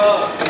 Oh.